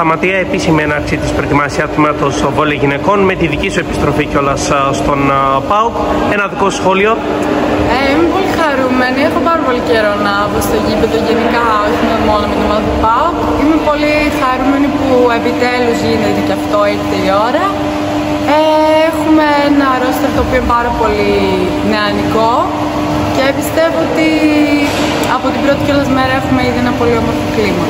σταματία επίσημη έναρξη της προετοιμασίας τμήματο βόλε γυναικών με τη δική σου επιστροφή κιόλας στον ΠΑΟΚ. Ένα δικό σχόλιο. Ε, είμαι πολύ χαρούμενη. Έχω πάρα πολύ καιρό να βγω στο γήπεδο γενικά, όχι μόνο με την ομάδα του ΠΑΟΚ. Είμαι πολύ χαρούμενη που επιτέλους γίνεται και αυτό, ήρθε η ώρα. Ε, έχουμε ένα ρόστερ το οποίο είναι πάρα πολύ νεανικό και πιστεύω ότι από την πρώτη κιόλας μέρα έχουμε ήδη ένα πολύ όμορφο κλίμα.